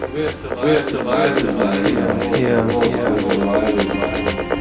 We're surviving Yeah, yeah. yeah.